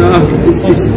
Ah, ist dies.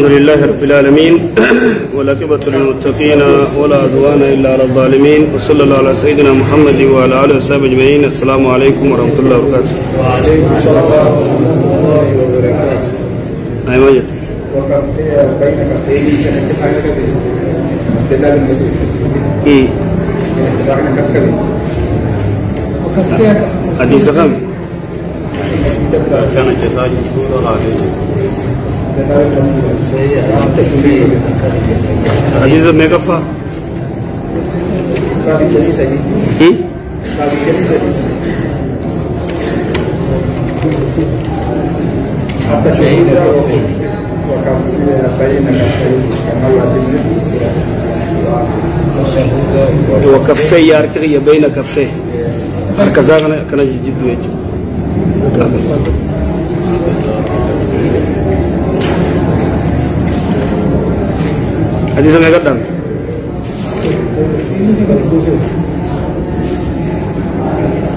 الحمد لله رب العالمين. والعاقبة للمتقين ولا عدوان إلا على الظالمين. وصلى الله على سيدنا محمد وعلى آله وصحبه أجمعين. السلام عليكم ورحمة الله وبركاته. وعليكم السلام ورحمة الله وبركاته أي مجد وكفي بين كفية. شن اتفاقنا كفي عبد الله بن مسعود أمم. شن اتفاقنا كفي وكفي حديث خم كان طول حديث كنيسة دي حتى شهيد وكفي بين كفيه كما يدل وكفي ياركي بين كفيه هكذا كان جد وجه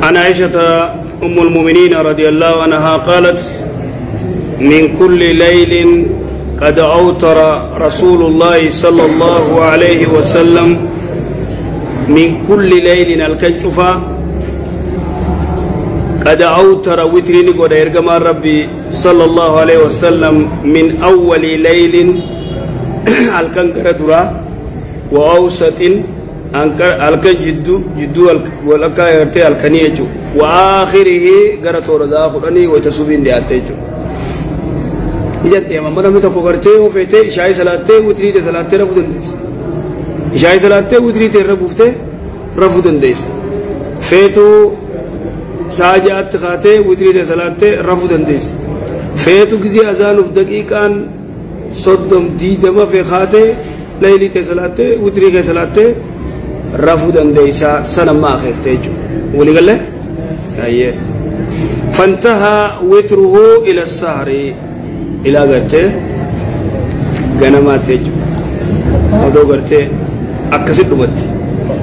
عن عائشة أم المؤمنين رضي الله عنها قالت من كل ليل قد أوتر رسول الله صلى الله عليه وسلم. من كل ليل الكشفة قد أوتر وترين قد يرجم ربي صلى الله عليه وسلم. من أول ليل الكنكر درا وأوسط الكن جدو جدو والكا يرتي الكنيجو وآخره قرأت ورزا خلاني وتسوبين دي أتيجو ijatte amma namni tokko gartee yoo feete ishaayii salaattee witiriite salaattee rafuu dandeessa ishaayii salaattee witiriite irra buuftee rafuu dandeessa feetuu sa'a ja'atti kaatee witiriite salaattee rafuu dandeessa feetu gizii azaanuuf daqiiqaan diidama fee kaatee laylii kee salaattee witirii kee salaattee rafuu dandeessa sana maa akeektee jechuudha walii galee ayyee فانتهى وتره إلى السهر إلى غرتي غنما تيجو ودو غرتي أكسد دمت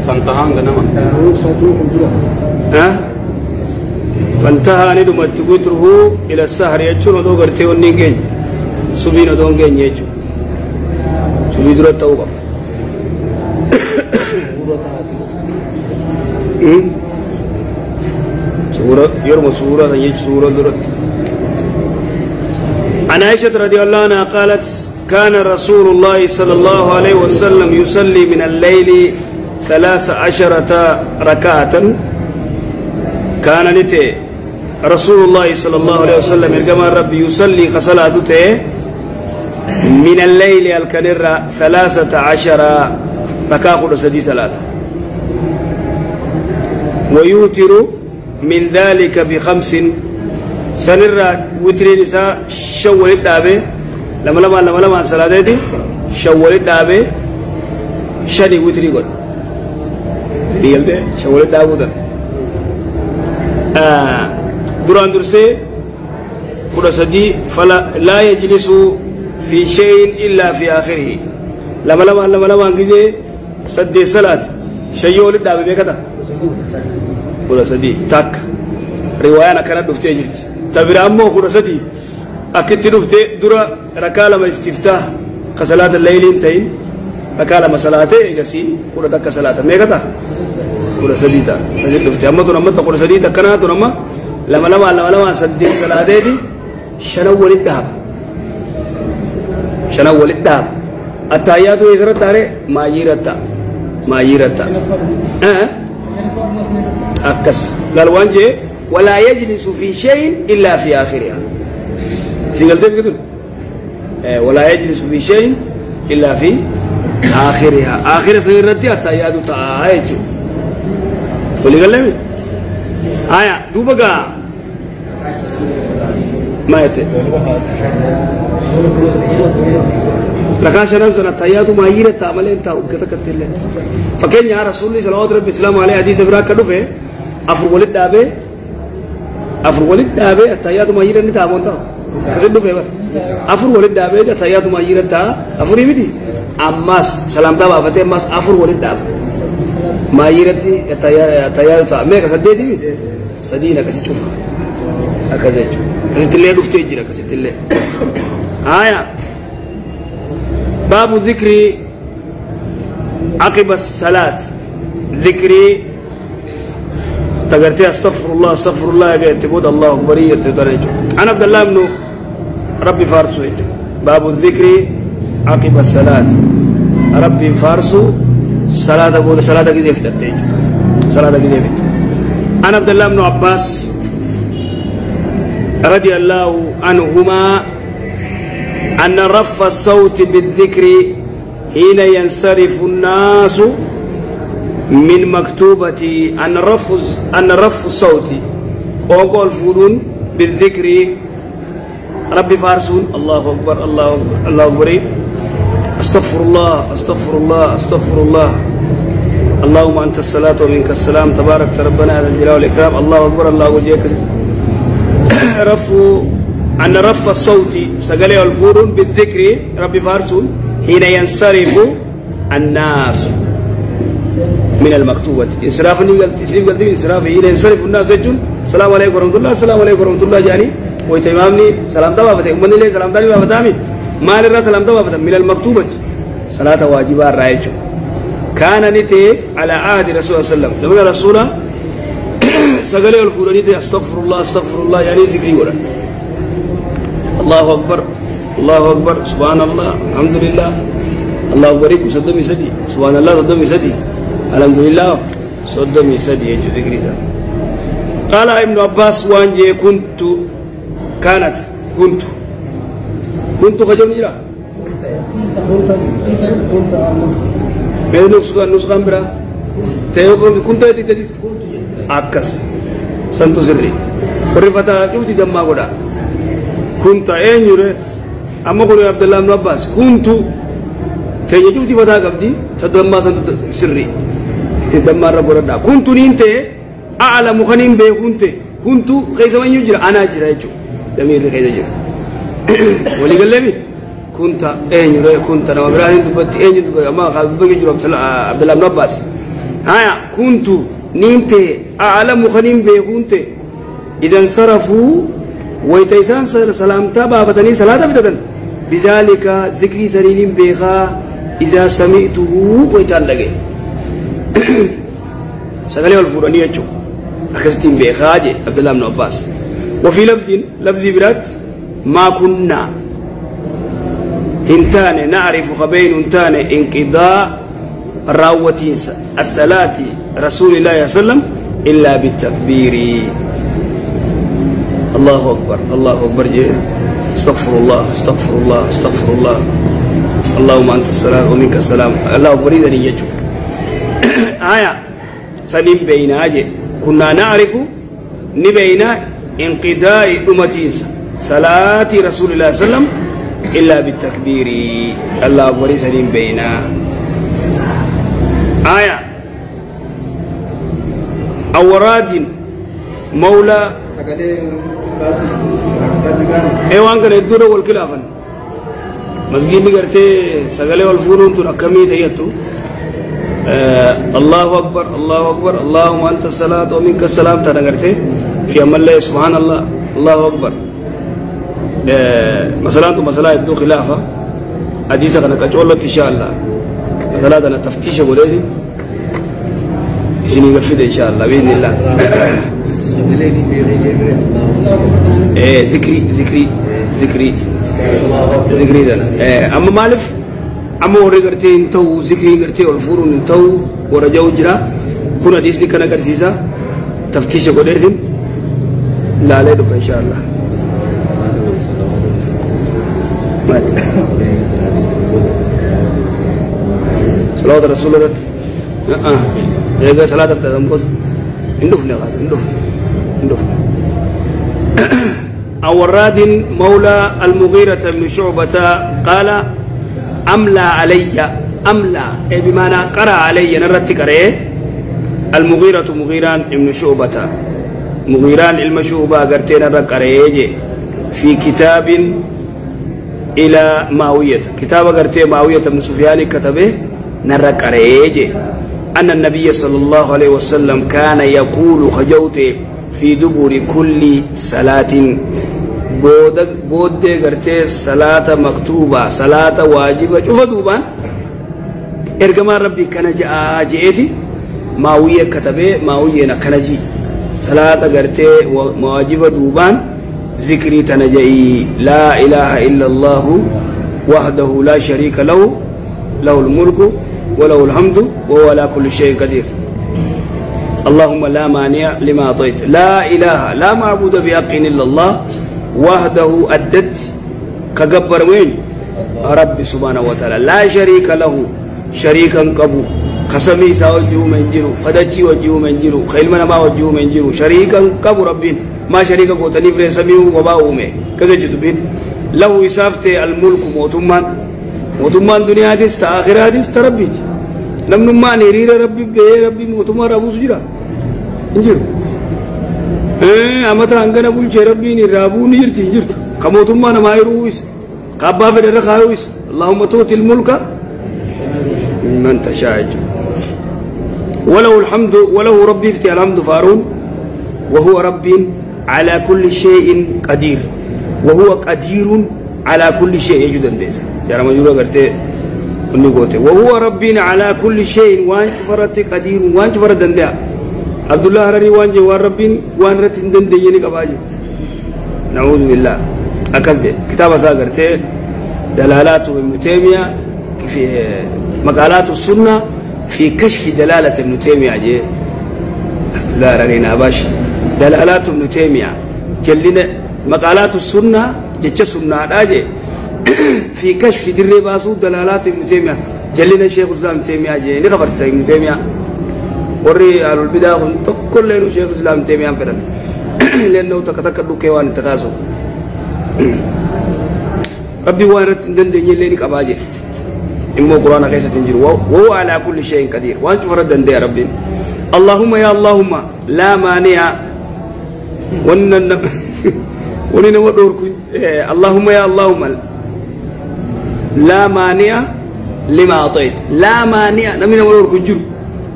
فانتهان غنما ها فانتهى ندمت وتره إلى السهر يجون ودو غرتي ونيجين سبين ودو نجين يجو سبين درت توقف سورة يرمى سورة يجي سورة درت عن عائشة رضي الله عنها قالت كان رسول الله صلى الله عليه وسلم يصلي من الليل ثلاث عشرة ركعة. كان نتي رسول الله صلى الله عليه وسلم يرجم ربي يصلي خصلاته من الليل الكنرة ثلاثة عشر ركعة سدي صلاة ويوتر من ذلك بخمس isaa shan walit dhaabee lama lamaan lama lamaan salaateeti shan walit dhaabee shanii witirii godha dhiigaltee shan walit dhaabuu tan duraan dursee kudha sadii fala laa yajlisu في شيء إلا في آخره. لما لما لما لما نجي سدي صلاة. شيء ولد دابي بيكتا قول سدي. تاك. رواية أنا كانت دفتي جلت تابير أمو قول سدي. أكت دفتي درا ركالة ما استفتاح. قصلاة الليل انتين ركالة ما صلاة يقسين قول تاك صلاة. ميكتا قول سدي تاك نجي دفتي. أمو تنمى تقول سدي تاك كنا تنمى لما لما لما لما سدي صلاة دي. شنو ولد دابي shanan walit dhaaba attaayyaatu eessarratti taare maayyiiratta maayyiiratta akkas galwaan jee walaa yajlisu fi shayin illaa fi aakhiriha si galtee bikatun walaa yajlisu fi shayin illaa fi aakhiriha aakhira san irratti attaayyaatu ta'a jechuudha walii gallame haya duuba gaa ما يتي لكان شنان سنة تياتو ما هيرة تعملين تاو كتا كتل فكين يا رسول الله صلى الله عليه وسلم عليه حديث براك كدوفه أفر ولد دابه أفر ولد دابه تياتو ما هيرة نتامون تاو كدوفه أفر ولد دابه تياتو ما هيرة تا أفر يمدي أماس سلام تابا فتح أماس أفر ولد دابه ما هيرة تياتو تا ميكا سديتي مي سدينا كسي شوفها هكذا كسيتلي دفتي جرا كسيتلي آية. باب ذكر عقب الصلاة. ذكري تقرتي أستغفر الله أستغفر الله يا تبود الله أكبر يتدرج عن عبد الله بن ربي فارسو. باب الذكر عقب الصلاة. ربي فارسو. صلاة بود صلاة كذا في تتج صلاة كذا في عن عبد الله بن عباس رضي الله عنهما أن رف الصوت بالذكر حين ينصرف الناس من مكتوبة أن رف أن رف الصوت. وقول فودون بالذكر. ربي فارسون. الله أكبر الله أكبر الله أكبر. أستغفر الله أستغفر الله أستغفر الله. اللهم أنت الصلاة ومنك السلام. تبارك ربنا هذا الجلال والإكرام. الله أكبر الله وجهك رفوا أن رف الصوت سقلي الفور بالذكر ربي فارسون حين ينصرف الناس من المكتوبة. إسراف إسراف قلت إسراف حين ينصرف الناس يجون السلام عليكم ورحمة الله السلام عليكم ورحمة الله جاني. ويتمامني سلام تبا فتح من لي سلام بابا تامي ما لرا سلام تبا فتح من المكتوبة. صلاة واجبة رايجو كان نتي على عهد رسول الله صلى الله عليه وسلم. لما رسول سقلي الفور نتي أستغفر الله أستغفر الله يعني ذكري ولا الله أكبر الله أكبر سبحان الله الحمد لله الله أكبر صدمي سدي سبحان الله صدمي سدي الحمد لله صدمي سدي يجو ذكري قال ابن عباس وانجي كنت كانت كنت كنت خجل جرا من نسخة نسخة برا تيو كنت يتدرس أكس سنتو سري ورفتا يفتي دمما قدا كنت أين يرى أما قولي عبد الله بن عباس كنت تيجي شفتي فتا قبدي تدمما سنتو سري دمما رب ردا كنت نينت أعلم خنين به كنت كنت خيس من يجرى أنا جرى يجو دمير خيس جرى ولي قال لي كنت أين كنت أنا إبراهيم دبت أين دبت أما خالد بيجي جرى عبد الله بن عباس هايا كنت نينت أعلم خنين به كنت إذا انصرفوا ويتيسان سلامتا بابتني صلاة بددن بذلك ذكري سرين بيخا إذا سمعته ويتان لغي سغلي والفوراني يجو. أخذتين بيخا جي عبد الله بن عباس. وفي لفظ لفظ برات ما كنا. هنتان نعرف خبين هنتان انقضاء راوتين الصلاة رسول الله صلى الله عليه وسلم إلا بالتكبير. الله أكبر الله أكبر. جي استغفر الله استغفر الله استغفر الله اللهم أنت السلام ومنك السلام. الله أكبر. إذا يجو آية. سليم بين أجي كنا نعرف نبين انقضاء أمتي صلاة رسول الله صلى الله عليه وسلم إلا بالتكبير. الله أكبر. سليم بين آية. أوراد مولى ee waan kana iddoodha wal khilaafan masgiinni gartee sagalee wal fuudhuun tun akkamii tayyattu? الله أكبر الله أكبر اللهم أنت الصلاة ومنك السلام تنقرته في أمر الله سبحان الله الله أكبر مثلا مثلا يدو خلافة حديثة كانت أجول إن شاء الله مثلا أنا تفتيش قولي إسني قفيد إن شاء الله بإذن الله إيه ذكري ذكري ذكري ذكري ده إيه أما مالف أما وري قرتي انتو ذكري قرتي والفورون انتو ورجو جرا كنا ديسني كنا قرسيسا تفتيش قولي لا لا إن شاء الله. صلوات رسول الله آه يا صلاة بتاعتهم قد اندفنا غاز اندف اندف أوراد مولى المغيرة بن شعبة قال أملى علي أملى. أي بمعنى قرأ علي؟ نرت قرأ المغيرة مغيران ابن شعبة. مغيران المشوبة قرتين قرأ في كتاب إلى معاوية كتاب قرتي معاوية بن سفيان كتبه نرى قرأ أن النبي صلى الله عليه وسلم كان يقول خجوت في دبر كل صلاة. بود غرتي صلاة مكتوبة. صلاة واجبة. شوف دوبان إرجما ربي كان جاء جئتي ماوية كتبه ماوية نكنجي. صلاة غرتي واجبة دوبان ذكري تنجي. لا إله إلا الله وحده لا شريك له. له الملك وله الحمد وهو على كل شيء قدير. اللهم لا مانع لما أعطيت. لا إله لا معبود بحق إلا الله وحده أدت. كجبر وين؟ رب سبحانه وتعالى. لا شريك له. شريكا قبو. قسمي سا من جرو فدجي وجهه من جرو خيل من ما وجهه من جرو شريكا قبو ربين. ما شريكا قوتني فري سميه وباومه كذا جدبين له إسافت الملك موتمان. موتمان دنيا ديس تا آخرة ديس تربيت نمن ما نيري ربي غير ربي موتوما ربو سجرا انجر آه اما تران كان ابو جربي ني رابو نير تنجر كموتوما ما نمايرويس قبا في الرخاويس اللهم توتي الملك من تشاء وله الحمد وله ربي افتي الحمد فارون وهو ربي على كل شيء قدير وهو قدير على كل شيء يجدن ديس يا رمجورا قرتي نقوته وهو ربنا على كل شيء. وان فرت قدير. وان فرت دندا عبد الله هرري وان جوار ربين وان رت دندا يني قباجي نعوذ بالله. أكذب. كتاب ساقرته دلالات ابن تيمية. في مقالات السنة. في كشف دلالة ابن تيمية. جي. عبد الله هرري ناباش دلالات ابن تيمية. جلنا مقالات السنة. جتش سنة. داجي في كشف دري باسو دلالات ابن تيمية. جلنا الشيخ الإسلام ابن تيمية جي نخبر ابن تيمية. وري على البداية كل ليلو شيخ الإسلام تيمية فدن لأنه تكتك كيوان التكاسو ربي وانت دندن يليني كباجي. إمو قرآن كيسة تنجر وهو على كل شيء قدير. وانت فرد يا ربي. اللهم يا اللهم لا مانع. ونن ونن ودوركم اللهم يا اللهم لا مانع لما أعطيت. لا مانع نمنا ولور كنجر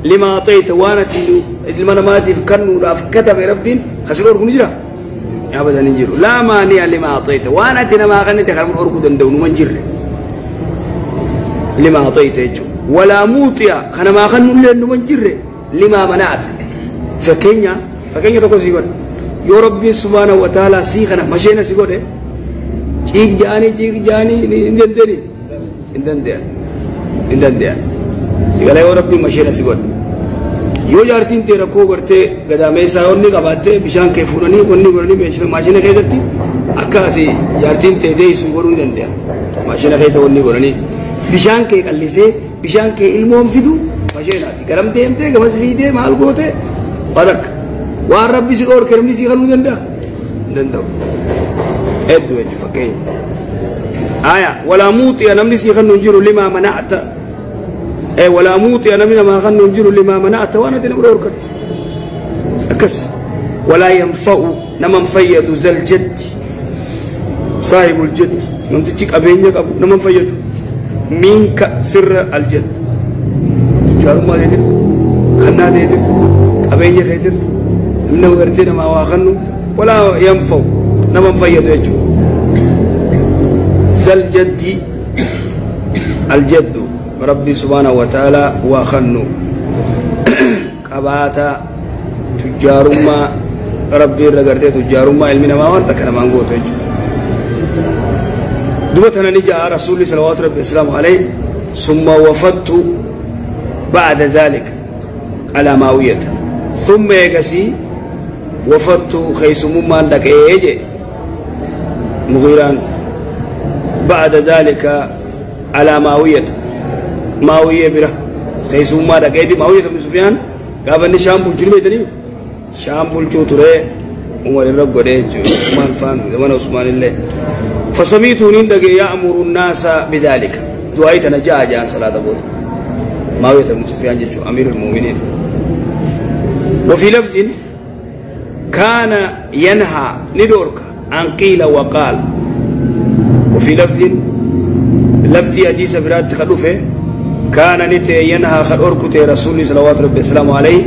لما أعطيت وأنا تلو. المنا ما تفكرنو لا كتب رب خسرور كنجرا أبدا نجر. لا مانع لما أعطيت. وانا تنا ما غنيت خرم أوركو دندون منجر لما أعطيت يجو ولا موطيا خنا ما خنو لأنه منجر لما منعت. فكينيا فكينيا تقول سيقول. يا ربي سبحانه وتعالى سيخنا مشينا سيقول. चीख जानी चीख जानी ಇಂದಂತೇರಿ ಇಂದಂತೆ ಇಂದಂತೆ ಸಿಗಲೇ ಅವರಪ್ಪಿ ಮಷೀನ ಸಿಗೋದು ಯೋಜಾರ್ತಿನ್ ತೇ ರಕ್ಕೋ ಗರ್ತೆ ಗದಾ ಮೇಸಾ ಒನ್ನಿ ಗಬಾತೆ ಬಿಶಾನ್ ಕೇ ಫುರನಿ ಒನ್ನಿ ಗೊರನಿ ಮೇಶನ ಮಾಶಿನ ಕೈದತ್ತಿ ಅಕ್ಕಾತಿ ಯಾರ್ತಿನ್ ತೇ ದೇಸು ಗೊರು ಇಂದಂತೆ ಮಾಶಿನ ಕೈಸ ಒನ್ನಿ ಗೊರನಿ ಬಿಶಾನ್ ಕೇ ಕಲ್ಲಿಸೆ ಬಿಶಾನ್ ಕೇ ಇಲ್ಮೋಂ ಫಿದು ಮಷೇನಾತಿ ಗರಂ ತೇಂತೆ ಗಮಸ್ ಫೀದೆ ಮಾಲ್ ಗೋತೆ ಪದಕ್ ವಾರ್ ರಬ್ಬಿ ಸಿಗೋರ್ ಕರ್ಮಿ ಸಿಗನು ಇಂದಂತೆ ಇಂದಂತೆ يجو فكين آية ولا موطي نمني سي خنو نجيرو لما منعت اي ولا موطي نمني ما خنو نجيرو لما منعت وأنا تنبرو ركت أكس ولا ينفع نمن فيد ذا الجد صاحب الجد من تجيك أبين يقب نمن فيد منك سر الجد tujaarummaa teetir kannaa teetir qabeenya keetir nama gartee namaa waa kannu walaa yanfa'u. نما فايدو يجو زل جدي الجد ربي سبحانه وتعالى وخنو كباتا تجارما ربي رغرت تجارما علمنا ما وانت كنما انغوتو يجو دوتنا نجا رسول الله صلى الله عليه وسلم عليه ثم وفدت بعد ذلك على ماويه ثم يغسي وفدت خيسم ما دقيجه مغيران. بعد ذلك على ماوية. ماوية بره. خيسم ما ايجي ماوية بن سفيان. قابل شام بلجل بيتني شام بلجو تري. عمر الرب قديج عثمان فان. زمان عثمان الله فسميت نندق يأمر الناس بذلك. دعيت نجاة جان صلاة بود معاوية بن سفيان جيشو أمير المؤمنين. وفي لفظ كان ينهى. ندورك. عن قيل وقال وفي لفظ لفظ حديث برات خلوفه كان نتي ينهى خلورك رسول صلوات ربي السلام عليه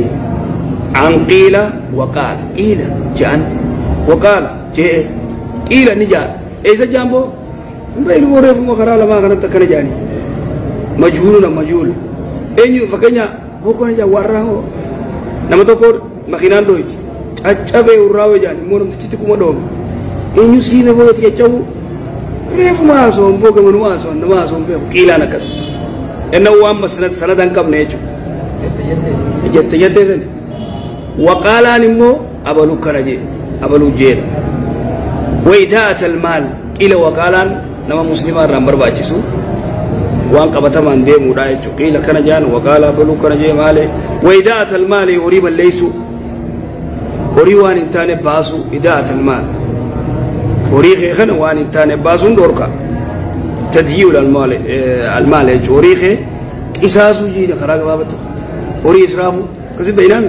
عن قيل وقال قيل جان وقال جاء قيل نجان eessa jaamboo hunda ilmoo reefuma karaa lamaa kanatti akkana jaani majhuuluna majhuul eenyu fakkeenya bokkona jaa warraa hoo nama tokko makiinaan dhoyti caccabee urraawee jaan immoo namtichitti kuma إن يسين بولت يجاو ريف ما أسون بوك من ما أسون نما أسون بيو كيلا نكس إن هو أم سنة سنة دان كم نيجو يجت يجت يجت يجت وقال أن مو أبلو كرجة أبلو جير وإذا أت المال. إلى وقال أن نما مسلم رامبر باجسو وان كبتا من دي مرائي چوكي لكنا جان وقال أبلو كرجة مالي. وإذا أت المال يوري بل ليسو وريوان انتاني باسو إذا المال. وريخي خن وان انتان بازون دوركا تدهيو للمال المال وريخي إساسو جينا خراق بابتو وري إسرافو كسي بينام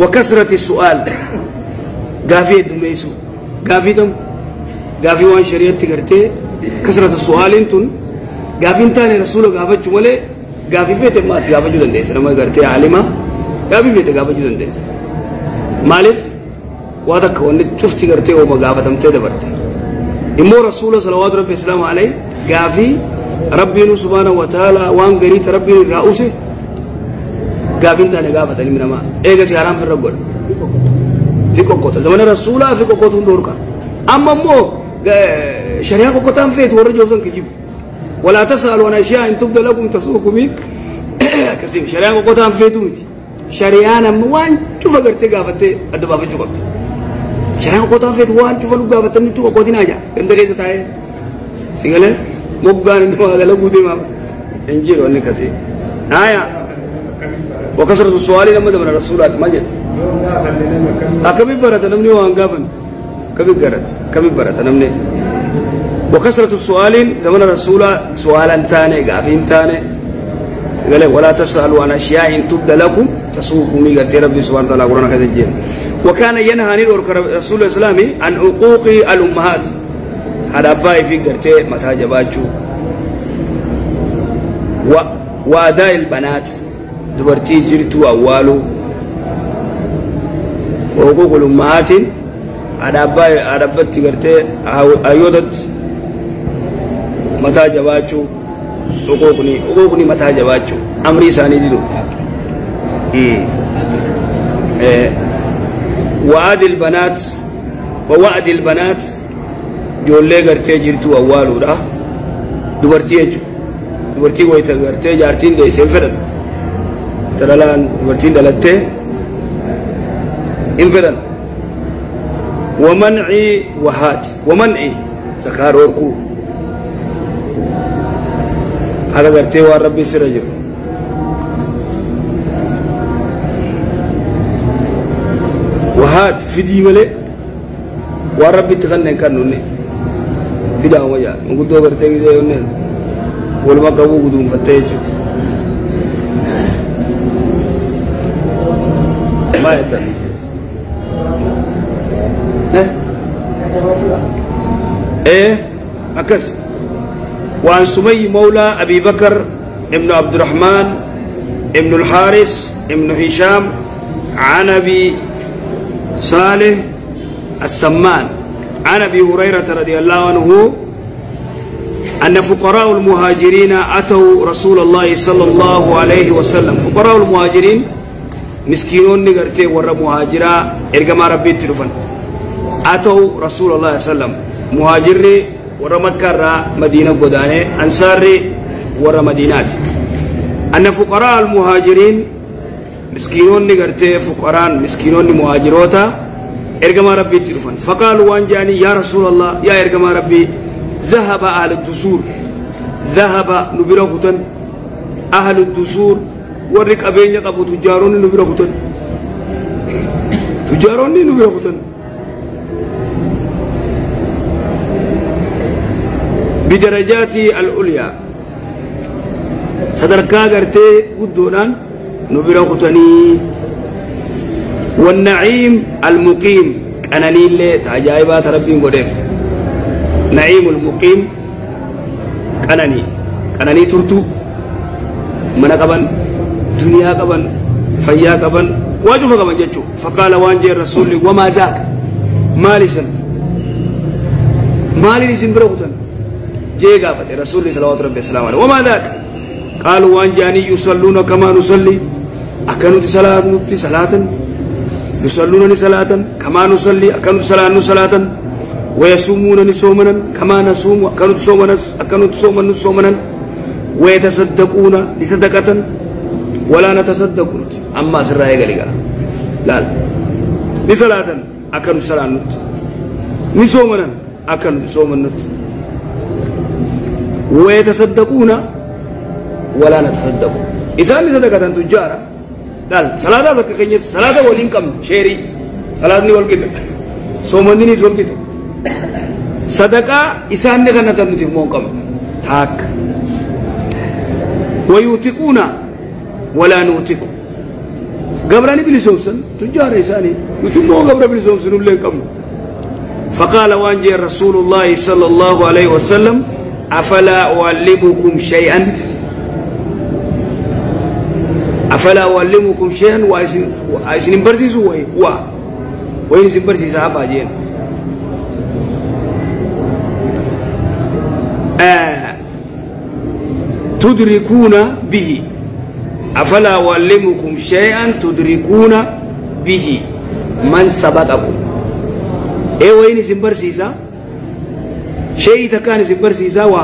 وكسرة السؤال غافي دميسو غافي دم غافي وان شريعة تغرتي كسرة السؤال انتون غافي انتان رسولو غافة جمالي غافي فيت مات غافة جدن ديس رما غرتي عالما غافي فيت غافة جدن ديس مالف وهذا كونه شفتي قرتي أو ما قافتهم تيده برتي. إمو رسول الله صلى الله عليه وسلم عليه قافي ربي سبحانه وتعالى وان قريت ربي رؤوسه قافين تاني قافت علي من ما إيجا سيحرام في الرجل. في كوكوتا. زمان الرسول في كوكوتا هندور كان أما مو شريعة كوكوتا فيت ورجو سن كجيب ولا تسألوا عن أشياء إن تبدأ لكم تسوقكم كسيم شريعة كوكوتا فيتو شريعة وان شوف قرتي قافتي أدبا في جوكوتا baafachuu qabdi shari'aa qoqqotaan feetu waan cufa nu gaafattamni tu qoqqotinaa jaa ganda keessa taa'ee si galee moggaan inni magaalaa guutee maama hin jiru wanni akkasii haaya وكثرة السؤال لما دمنا رسولات ما جت أكمل برة نمني وان قابن كم برة كم برة نمني وكثرة السؤال زمن الرسول سؤالا تاني قافين تاني قال ولا تسألوا عن أشياء إن تبد لكم تسوقوا ميغا ربي سبحانه وتعالى قرآن هذا الجيل وكان ينهى نور رسول الإسلام عن عقوق الأمهات هذا باي في قرتي متى جباجو و وأداء البنات dubartii jirtu awwaalu huquuqul ummahaatiin adaabbatti gartee hayyootatti mataa jabaachuu huquuqni huquuqni mataa jabaachuu amrii isaanii didu wa'adi ilbanaat wa'adi ilbanaat ijoollee gartee jirtu awwaaluudha dubartii jechuudha dubartii wayita gartee jaartiin deessee fedhan talalaan dubartiin dhalattee hin fedhan wamanci wahaati wamanci zakaa dhoorkuu haga gartee waan rabbi sirra jiru wahaat fidii malee waan rabbi itti kanneen kan nunne fidaa ma jaa guddoo gartee gidee yonne waluma qabuu guduunfattee jechuudha ما يقدر ايه مكس وعن سمي مولى ابي بكر ابن عبد الرحمن ابن الحارث ابن هشام عن أبي صالح السمان. عن أبي هريرة رضي الله عنه أن فقراء المهاجرين أتوا رسول الله صلى الله عليه وسلم. فقراء المهاجرين مسكينون نغرتي ور مهاجرا إرجما ربي تلفن. أتوا رسول الله صلى الله عليه وسلم. مهاجري ور مكة را مدينة بدانة أنصاري ور مدينات. أن فقراء المهاجرين مسكينون نغرتي فقراء مسكينون مهاجروتا إرجما ربي تلفن فقالوا وان جاني يا رسول الله يا إرجما ربي ذهب أهل الدسور ذهب نبره أهل الدسور ورق أبين يقبو تجارون نبره تجارون نبره بدرجات العليا صدركا غرتي قدونان نبره والنعيم المقيم. أنا لي تعجائبات ربي قدف نعيم المقيم. قناني قناني ترتو. من قبن. دنيا قبن. فيا قبن. واجف قبن جتشو. فقال وانجي الرسول وما ذاك مالسا مالي لسن بروتن جي قافت. رسول صلوات ربي السلام عليه. وما ذاك؟ قالوا وانجاني يصلون كما نصلي. أكنت صلاة نبتي صلاة يصلون صلاة كما نصلي أكنت صلاة صلاة ويصومون صومنا كما نصوم أكنت صومنا أكنت صومنا صومنا ويتصدقون لصدقة ولا نتصدق أما سرها يقلقا لا لصلاة أكنت صلاة نت نصومنا أكنت صومنا ويتصدقون ولا نتصدق إذا لصدقة تجارة دال سلادة ذكر كنية سلادة ولين كم شيري سلادة ني ولقيت سومندي ني سولقيت صدقة إسان نكا نتن نجيب مو كم ثاك ويوتيكونا ولا نوتيكو غبراني بلي سومسن تجار إساني يوتي مو غبرا بلي سومسن ولا كم فقال وانجى رسول الله صلى الله عليه وسلم أفلا أعلمكم شيئا أفلا أعلمكم شيئا؟ وأيسن برسيسوا وهي وين سنبرسيسا أفاجين آه. تدركون به. أفلا أعلمكم شيئا؟ تدركون به. من سبقكم. إيه وين سنبر سيسا شيء تكان سنبر سيسا و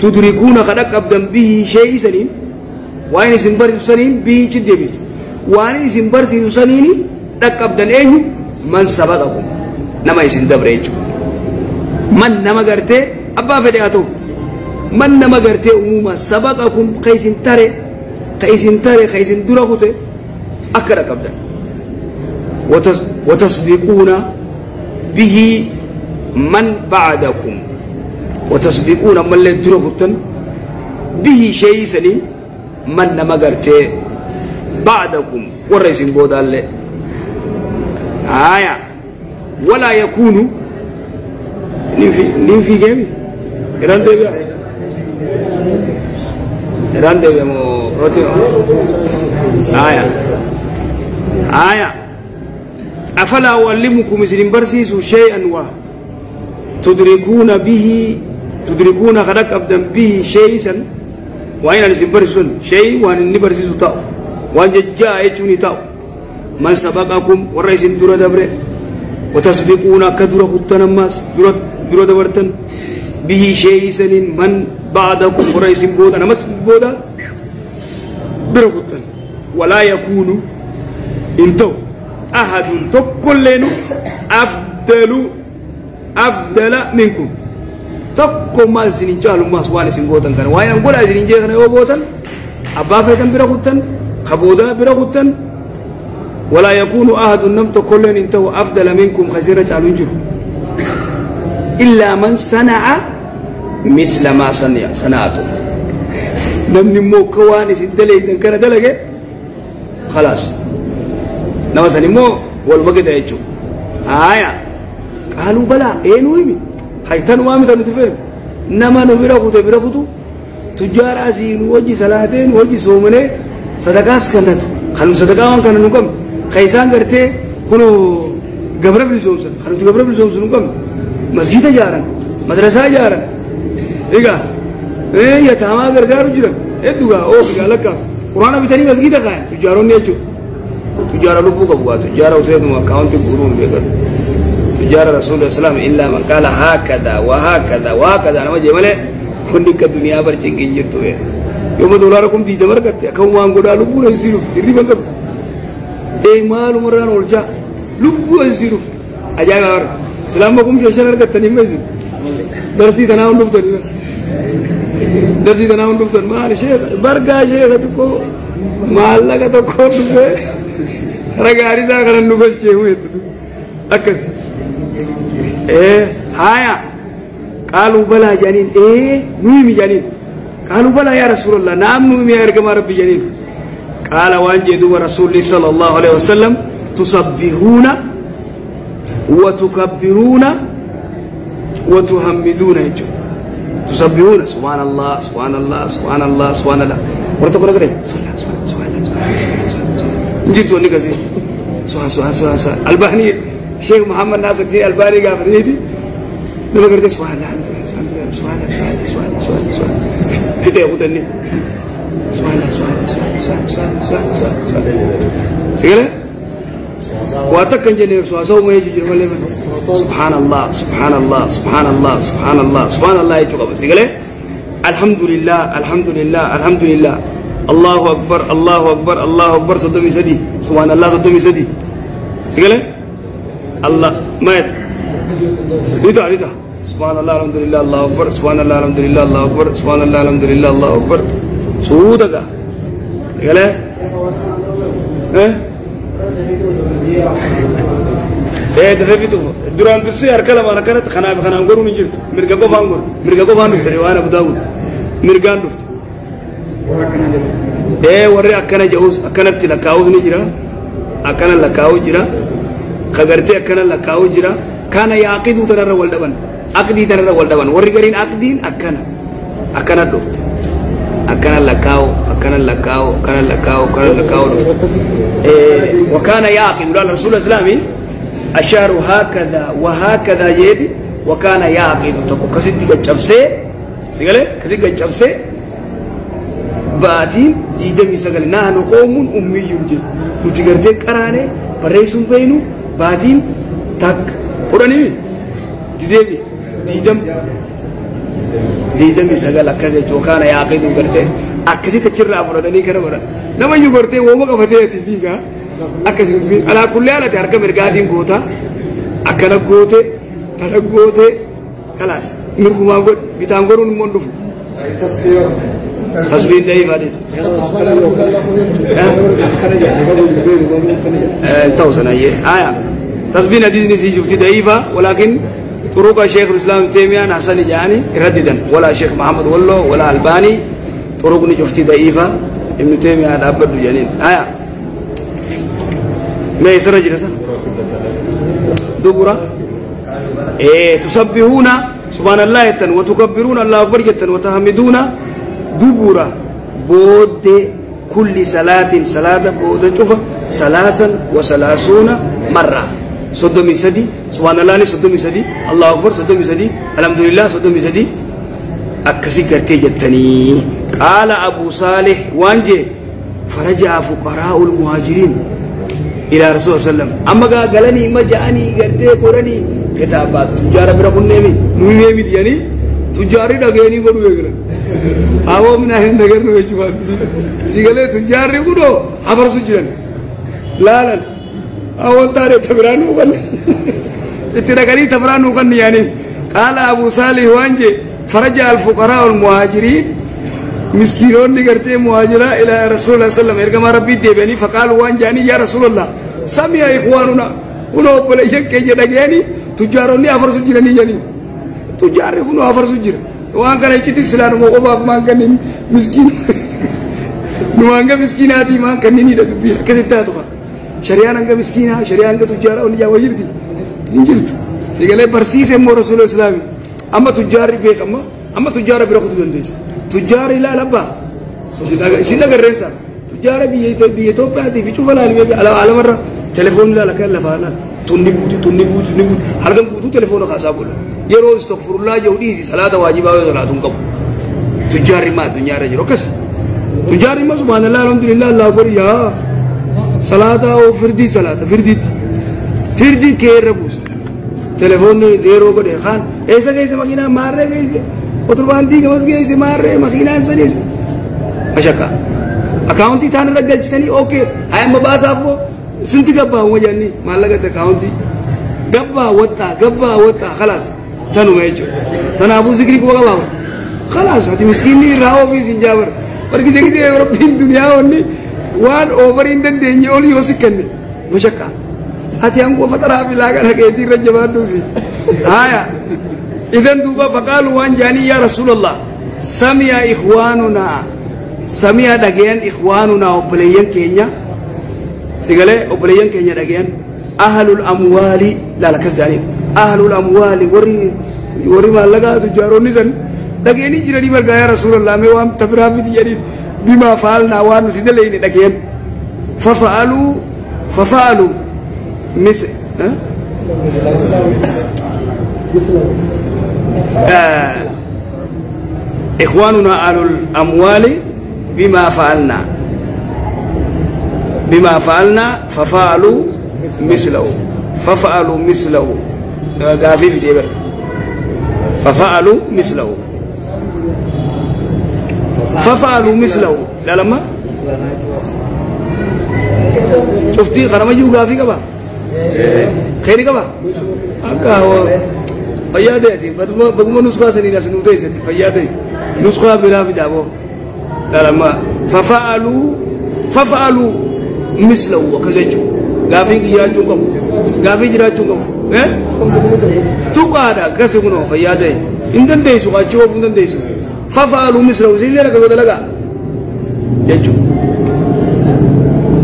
تدركون خلق أبدا به شيء سنين وين سنبرز سنين بيج ديبيت وين سنبرز سنين تكابدن إيه من سبقكم. نما يسن دبريج من نما غرتي أبا فدياتو. من نما غرتي عموما سبقكم. قيسن تري قيسن تري قيسن دراغوتي اكرا كابدن وتس وتسبقون به من بعدكم. وتسبقون من لدرغتن به شيء سليم. Gartee ba'dakum warra isin boodaallee haya walaa yakuunu nin fiigeemi Iran deebi'a. Iran deebi'a moo rootii Aya. Aya. أفلا أعلمكم إذن برسيسوا شيئا و تدركون به تدركون خلق أبدا به شيئا وأين الإسم برسون؟ شيء وأن نبرسيسوا تاو. وأن جاء يجوني تاو. من سبقكم والرئيس درة دبرة. وتسبقون كدرة خطنا الناس. درة درة دبرتن. به شيء سنين. من بعدكم ورئيس بودا. نمس بودا. برغتن ولا يكون انتو. أحد تكلن أفضل أفضل منكم. تكو ما سنين جالو ما سواني سنغوتن كان وين نقول أجرين جيغنا يوغوتن أبا فيتن برغتن خبودا برغتن ولا يكون أحد نم تكلن انتو أفضل منكم خسيرة جالو إلا من صنع مثل ما صنع صنعته نمني مو كواني سدلي كان دلقه خلاص نما سني مو والبقيت يجو آية قالوا بلا إيه نويمي حيتان وامي تنتفهم نما نبرا خطو برا خطو تجار عزين وجي صلاتين وجي صومني sadaqaas kannatu kan sadaqaa waan kana nu qabne kan isaan gartee kunu gabra bilisoomsan kan nuti gabra bilisoomsan nu qabne masjida ijaaran madrasaa ijaaran egaa yataamaa gargaaru jiran hedduugaa oofigaa lakkaa quraana bitanii masjida kaayan tujjaaronni jechuudha tujjaara lubbuu qabu gaa penjara Rasulullah SAW illa mengkala hakada wa hakada wa hakada nama jemal eh kundi ke dunia bercingkin jir tuh eh yang mau dolar kum tidak mereka tiap kamu anggur dalu buah sirup ini mereka eh malu mereka nolca lu buah sirup. Aja mar selama kamu jual sana mereka tanya mesi dari sana untuk tuh dari sana untuk tuh mal sih bergaji ya tuh kok. Mal lagi tuh kok tuh karena hari ini akan nubel cewek itu akses haya qaaluu balaa jedhaniin ee nu himi jedhaniin قالوا بلى يا رسول الله. نعم نؤمن يا رجال ربي جليل قال وانجدوا رسول صلى الله عليه وسلم تسبحون وتكبرون وتحمدون يجو تسبحون. سبحان الله سبحان الله سبحان الله سبحان الله. كره كره سبحان الله سبحان الله سبحان الله جيتوا نيكاسي سبحان سبحان سبحان الباني شيخ محمد ناصر الدين الباري جافريدي لما قلت سؤال سؤال سؤال سؤال سؤال سؤال. سؤال سؤال سؤال سؤال سؤال سؤال سؤال سؤال. سؤال سؤال واتكنجني سواسو ميجي جوليما سبحان الله سبحان الله سبحان الله سبحان الله سبحان الله يتوقف سيقلي الحمد لله الحمد لله الحمد لله. الله أكبر الله أكبر الله أكبر صدومي سدي. سبحان الله صدومي سدي. سيقلي allah mayat rita rita سبحان الله الحمد لله الله أكبر. سبحان الله الحمد لله الله أكبر. سبحان الله الحمد لله الله أكبر. سودك قال إيه إيه دفيتو دران دسي اركلا ما كانت خنا خنا غورو نجرت مرغا كو فانغور مرغا كو فانغور تري وأنا أبو داود. مرغان دفت إيه وري اكنا جوز اكنا تلكاو نجرا اكنا لكاو جرا خغرتي اكنا لكاو جرا كان يعقد ترى tanarra wal dhaban warri gariin aqdiin akkana akkana dhufte akkana lakkaa'u akkana lakkaa'u akkana lakkaa'u akkana lakkaa'u dhufte wakaana yaaqidu laal rasuula islaamii ashaaru haakada wahaakada jeeti wakaana yaaqidu tokko kasitti gaccabsee sigale kasitti gaccabsee baatiin diidamii sagale naanu qoomuun ummiyyuun jedhu nuti gartee qaraanee barreessuun beeynu takka kudhanii dideebi diidam diidami sagal akkas jechuu kaana yaaqidu gartee akkasitti achirraa fudhatanii kana godhan namayyuu gartee wooma qabatee ati fiigaa akkasitti fiiga alaa kullee alati harka mirgaatiin goota akkana goote tana goote kalaas mirgumaan godhe bitaan godhuun immoo dhufu sanayyee aya tasbiin hadiisni sii jufti da'iifa walaakin طرق شيخ الاسلام تيمية حسن جاني رددا ولا شيخ محمد ولو ولا الباني طرق نجفتي ضعيفة ابن تيمية هذا أبد جنين آية ما يسر جلسة دبرة إيه تسبحون سبحان الله وتكبرون الله أكبر وتحمدون دبرة بود كل صلاة صلاة بود شوف ثلاثا وثلاثون مرة. صدومي سدي سبحان الله صدومي سدي الله أكبر صدومي سدي الحمد لله صدومي سدي. أكسي كرتي جتني. قال أبو صالح وانجي فرجع فقراء المهاجرين إلى رسول صلى الله عليه وسلم. أما قالني ما جاءني قرتي قرني. كتابات تجار برا كنمي نومي يعني تجاري دغيني قدو يغلا من أهل نغير نوي جوان سيغلي تجاري قدو خبر سجرن لا لا أول تاري تبرانو قال اتنقري تبرانو قال يعني قال أبو صالح وانجي فرجع الفقراء المهاجرين مسكينون نغرتي مهاجرة إلى رسول الله صلى الله عليه وسلم إرقما ربي ديبني فقالوا وانجاني يا رسول الله سمع إخواننا ونو بلا يكي جدقياني تجاروني أفرس جراني يعني تجاري ونو أفرس جراني waan kana iccitti silaa numa qofaaf maan kanneen miskiin numaan ga miskiinaatii maan kanneenidha dubbiin akkasitti haa tuqa shari'aan hanga miskiinaa shari'aan hanga tujjaaraa onni jaama jirti hin jirtu sigalee barsiise immoo rasuula islaamii amma tujjaarri beekama amma tujjaara bira kutuu dandeessa tujjaarri ilaala abbaa isin agarreessa tujjaara biyya biyya Itoophiyaatii fi cufa laalimee alamarra telefoonni laala kan lafaa laala يرو استغفر الله جودي صلاة واجبة صلاة كم تجار ما الدنيا رجل كس تجار ما سبحان الله الحمد لله الله أكبر يا صلاة أو فردي صلاة فردي فردي كير ربوس تليفون زيرو كده خان ايسا كيسا مكينة مارة كيسا وطربان دي كمس كيسا مارة مكينة انسانيس مشاكا اكاونتي تانا رد جلجتاني أوكي هاي مباس آفو سنتي قبا هو جاني مالا قد اكاونتي قبا وطا قبا وطا خلاص tanuma jechuudha. Kanaafuu zikrii quba miskin Kalaas ati miskiinni irraa ofiis hin jaabaru. Barkitee kitee Yorooppiin duniyaa onni over oofar hin dandeenye ol hati si kenne mashakkaa. Ati hanga qofa xaraaf ilaaga dhaqeetii irra jabaadhuusi. Haaya. Idan duuba jani ya Rasulullah, yaa ikhwano na, ikhwaanunaa. Samiyaa dhageen ikhwaanunaa oblayan Kenya, Sigalee obboleeyyan Kenya dagian, Ahalul amwali laala kan ahlul amwaali warri warri maallaqaa tujjaaroonni san dhageenii jiranii bargaa yaa rasuulallah mee waan tabiraa miti jedhiin bimaa faalnaa waan nuti daleyne dhagayan fafa'aluu fafa'aluu مثل ها؟ آه إخواننا أهل الأموال بما فعلنا بما فعلنا ففعلوا مثله ففعلوا مثله قافل ديبر ففعلوا مثله. ففعلوا مثله. لا لما؟ شفتي غرمه يو قافي كبا؟ خيري كبا؟ أكا هو فيادة دي. بغم نسخة سنين سنوتي سنتي فيادة. نسخة بلا في دابو. لا لما؟ ففعلوا ففعلوا مثله وكذا gaafii jiraachuu qabu gaafii jiraachuu qabu tuqaadha akkasi kunoo fayyaadati hin dandeessu achi oofuu hin dandeessu fafa'aluu mislahu sillee dhagaa dalagaa jechuu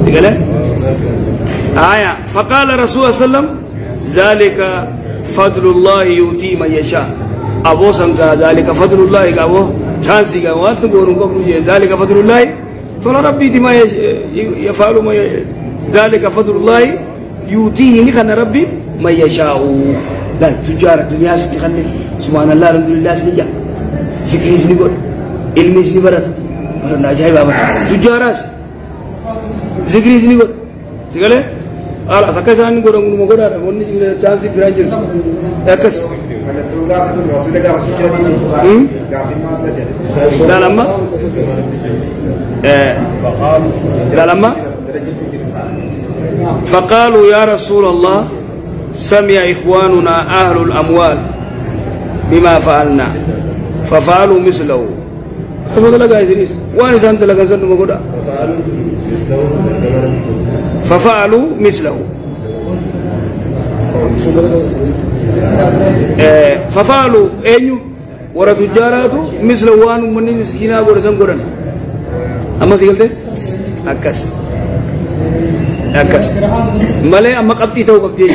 sigalee آية فقال رسول الله صلى الله عليه وسلم ذلك فضل الله يؤتي من يشاء أبو سمزا ذلك فضل الله أبو شانسي قال وانت قولوا قبل ذلك فضل الله ترى ربي ما يفعل ما ذلك فضل الله يؤتيه نخن ربي من يشاء لا تجار الدنيا ستخني سبحان الله الحمد لله سنجا ذكري سنقول علمي سنبرت مرنا جايبا تجارات ذكري سنقول sigale ala saka isaan godhan guduma godhaadha wanni chaansii biraa jiru akkas ilaalamma ilaalamma فقالوا يا رسول الله سمع إخواننا أهل الأموال بما فعلنا ففعلوا مثله. ففعلوا مثله. ففعلوا أينو ورا تجاراتو مثل وان من مسكينا غورسن غورن أما سيقلت؟ أكس مالي أما قبتي تو قبتي.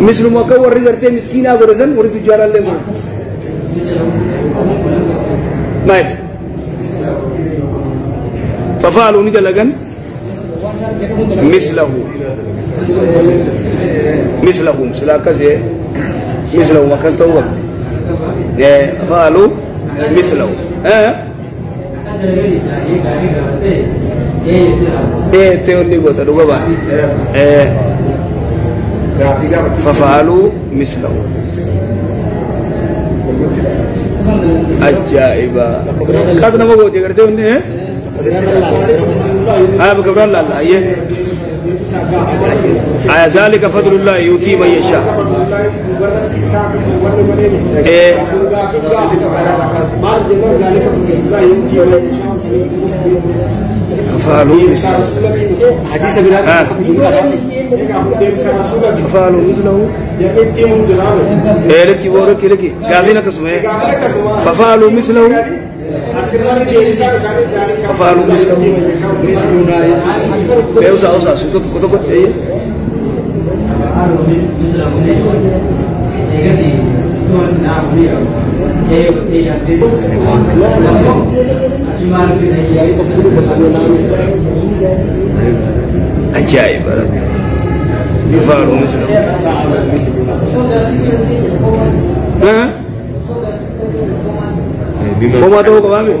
مثل ما كور رجعت مسكينا غورسن ورا تجارة لهم مايت ففعلوا ندلقا مثله. مثلهم سلا كسي مثله ما كان توقف فعلوا مثله. ها إيه تيوني قوتا دوغبا إيه ففعلوا مثله ajaa'iba kaas nama goote gartee wanni eh aya bakka biraan laalla ayyee aya zaalika fadlullahi yuutii man yashaa eh فعلوا حديث بلاد فعلوا مثله eh riki bo riki riki gaafin akkasuma eh ففعلوا مثله ففعلوا مثله eh usa usa su tokko tokko ta'e ajaa'iba yufaaru mislu homaa ta'uu qabaame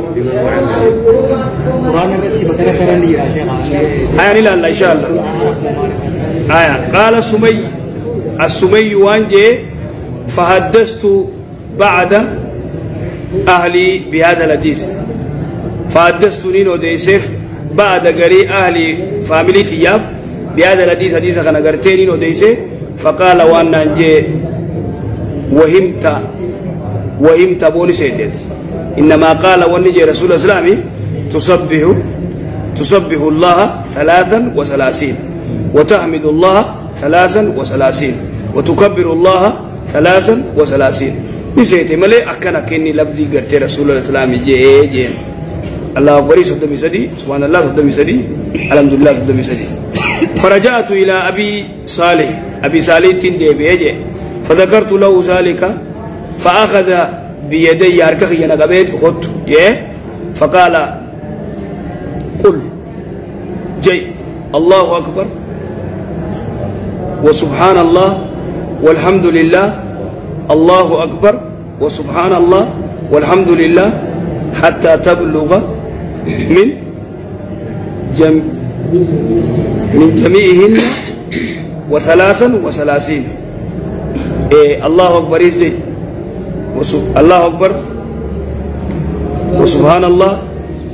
قرآن الرتي بكرة كرني يا شيخ هيا نلا إن شاء الله هيا قال سمي السمي وانجي فحدثت بعد أهلي بهذا الحديث. فحدثت نينو ديسيف بعد قري أهلي فاميلي تياف بهذا الحديث. حديث كان قرتين نينو ديسي فقال وأنا انجي وهمت وهمت بوني سيدت إنما قال ونجي رسول الله الإسلامي تسبح تسبح الله ثلاثا وثلاثين وتحمد الله ثلاثا وثلاثين وتكبر الله ثلاثا وثلاثين. نسيت ملي أكنا كني لفظي قرتي رسول الله الإسلامي جي جي الله أكبر صدمي سدي سبحان الله صدمي سدي الحمد لله صدمي سدي فرجعت إلى أبي صالح. أبي صالح تندي بيجي فذكرت له ذلك فأخذ بيدي أركخ ينقبيت خط فقال قل. جي الله أكبر. وسبحان الله والحمد لله الله أكبر وسبحان الله والحمد لله حتى تبلغ من جم من جميعهن وثلاثا وثلاثين. إيه الله أكبر إزاي. الله أكبر وسبحان الله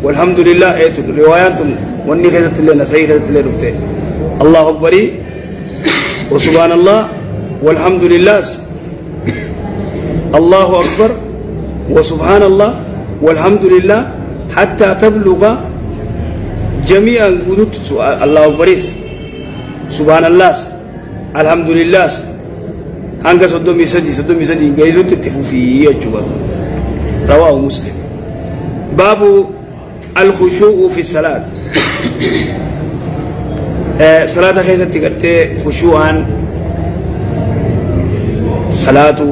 والحمد لله إيه روايات واني خذت لنا سيد خذت لنا الله أكبر وسبحان الله والحمد لله الله أكبر. وسبحان الله والحمد لله حتى تبلغ جميع الغدود الله أكبر. سبحان الله الحمد لله أنك صدومي سجي صدومي سجي جايزو تتفوفي يا جوال رواه مسلم. باب الخشوع في الصلاة. آه، صلاة خيزة تقرتي خشوعا. Salaatu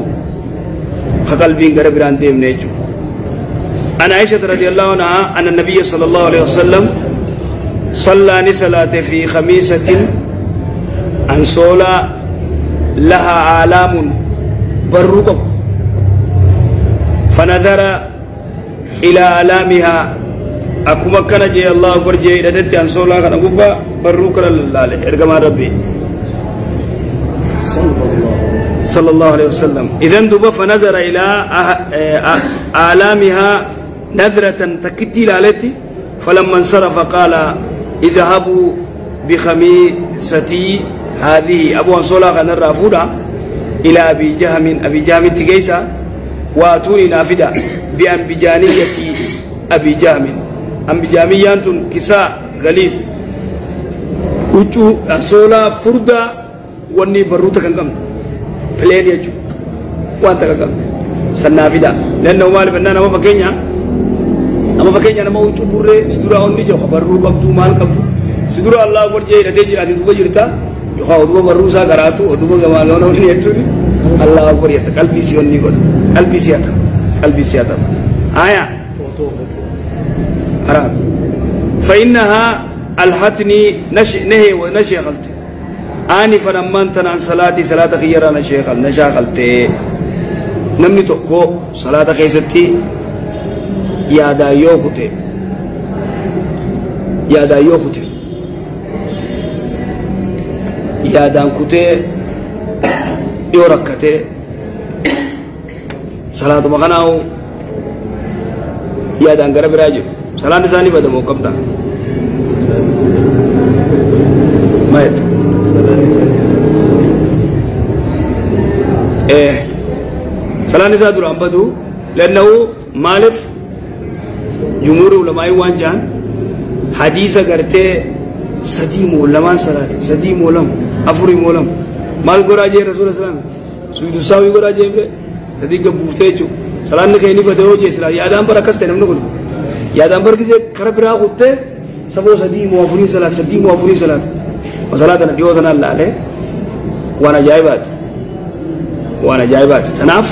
ka qalbiin gara biraan deemne jechuudha عن عائشة رضي الله عنها أن النبي صلى الله عليه وسلم صلى صلاة في خميسة عن صولى لها آلام برقب فنظر إلى آلامها أكما كان جي الله أكبر جي ردت عن صولى كان قبا بروك لله إرقم ربي صلى الله عليه وسلم. إذن دب فنظر إلى آلامها نذرة تكتي لالتي فلما انصرف قال اذهبوا بخميستي هذه. أبو أنصولا كان الرافودة إلى أبي جهم أبي جهم تجيسا واتوني نافدة بأنبجانية أبي جهم. أنبجامية كساء غليس. وجو أنصولا فردة واني بروتا كم بلين يجو وانت كان كم سنافدة لأنه مال بنانا ما فكينيا أما فكينيا نما وجو بري سدورا أوني جو خبرو قبضو مال قبضو سدورا الله ورجي رتجي راتي دوبا جرتا yookaan oduma barruusaa garaatu oduma gamaa gamana waliin jechuun Allah akbar yatta qalbii si onni godha. Qalbii si hata qalbii si hata aya. Haram فإنها الحتني نش نهي ونشي خلت آني فنمان تنان صلاتي صلاة خيرا نشي خل نشا خلت نمني تقو صلاة خيستي يادا يوخته يادا يوخته yaadaan kutee yoo rakkatee salaatuma kanaa yaadaan gara biraa jiru salaan isaanii badamoo qabda maayet salaan isaa duraan badu lannahu maaliif jumhuuri ulamaa'ii waan jaan hadiisa gartee sadii moo lamaan salaate sadii moo lama afurii moo lama maal godhaa jee rasuula islaami suudu saawii godhaa jee bire sadii gabbuuftee jechuudha salaanni kee ni bade hoo jee silaa yaadaan bara akkas ta'e namni kun yaadaan bara gisee kara biraa kuttee saboo sadii moo afurii وأنا جايبات تناف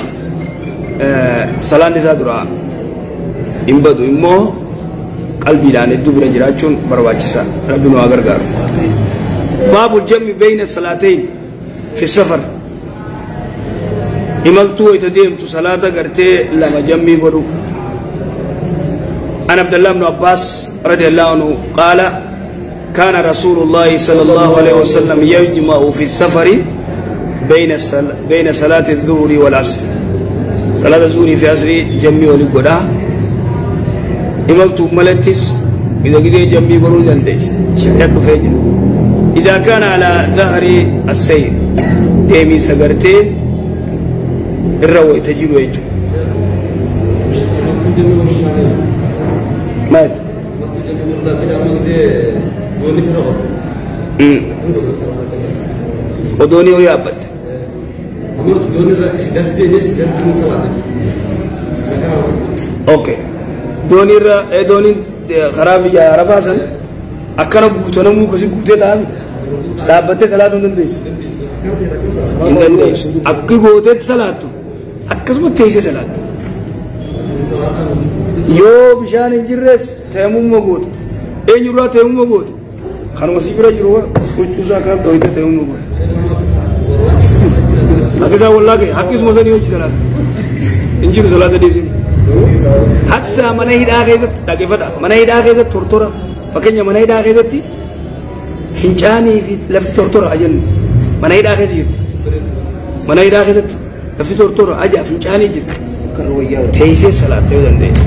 سلان ديزا درا امبادو امو قلبي لاني دوبنا جراجون برواجسا ربنا اغرقار باب الجمع بين الصلاتين في السفر إمالتو ويتديم تصلاة قرتي لما جمع برو أنا عبد الله بن عباس رضي الله عنه قال كان رسول الله صلى الله عليه وسلم يجمع في السفر بين السل... بين صلاة الظهر والعصر. صلاة الظهر في عصر جميع ولقدا إملت ملتس إذا قد جميع برود انديس شريعة فيجن إذا كان على ظهر السير ديمي سقرتي الروي تجيب ويجو مات. ودوني ويا أبد أوكي دوني را اي دوني خراب يا عربا سن اكنا بوتنا مو كسي بوتي دان دابته صلاه دنديس دنديس اكي بوتي صلاه akkasuma teessee salaatti yoo bishaan hin jirres teemumma goote eenyurraa teemumma goote kanuma si bira jiru huccuusaa kan dhoyte teemumma goote هكذا ولا كي هكذا مثلا يوجي زلا إنجيل زلا تدي زين حتى من هيدا كيزة تاكي فدا من هيدا كيزة ثورثورا فكين يا من هيدا كيزة تي فينجاني في لفت ثورثورا أجن من هيدا كيزة من هيدا كيزة لفت ثورثورا أجا فينجاني جن تيسة صلاة تيودن ديس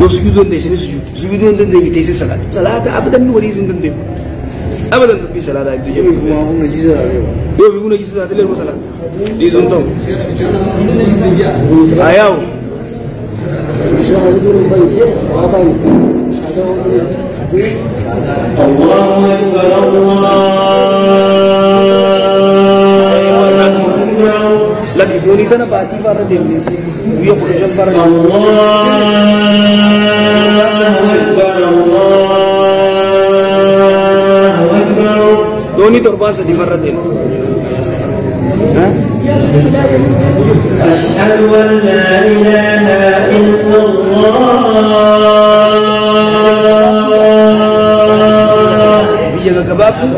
نسجود ديس نسجود سجود ديس نسجود تيسة صلاة صلاة أبدا نوري سجود ديس abadan nu waliin hin dandeenye abadan dubbii salaataa iddoo jedhu yoo fi buna jisa taate leeruma salaata dhiisuun ta'u ayaa'u الله أكبر الله lagi doonii kana baatii faarra deemne guyyaa kudha shan faarra deemne الله أكبر الله doonii torbaan sadii farra deemne أشهد أن لا إله إلا الله biyya gaggabaabdu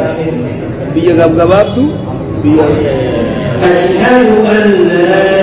biyya gaggabaabdu biyya أشهد أن لا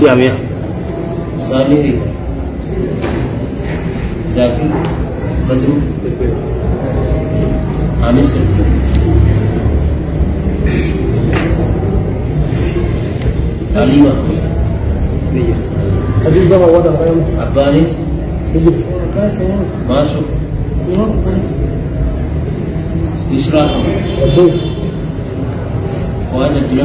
Diam ya. Salih. Zaki. Badru. Anis. Alima. Iya. Tadi bawa wadah ayam. Abanis. Sujud. Masuk. Israel. Wadah dia.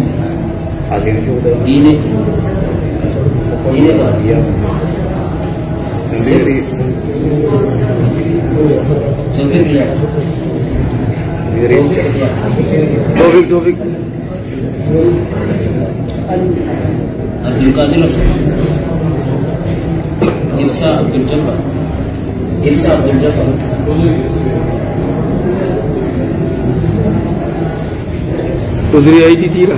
아직 이쪽보다 니네 니네가 아니야 topic topic Abdul Kadir IBSA Abdul Jabbar. इब्सा अब्दुल जब्बार। उजरी आई थी तीरा।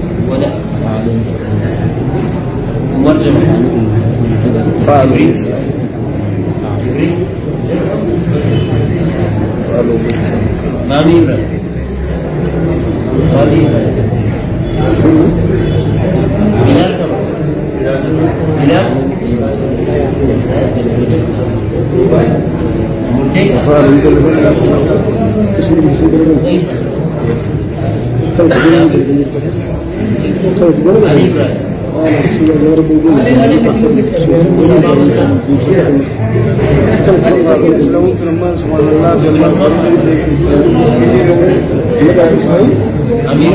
falu فادي إبراهيم فادي إبراهيم بلال كمان بلال مرتيسة falu جيسة علي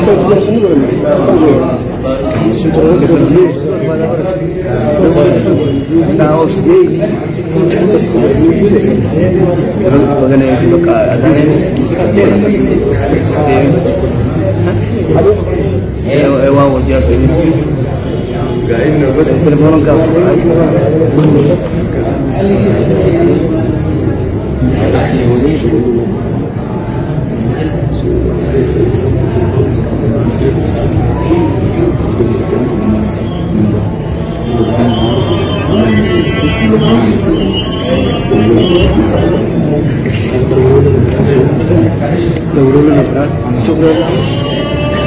إبراهيم Ewa wajah sini. Gak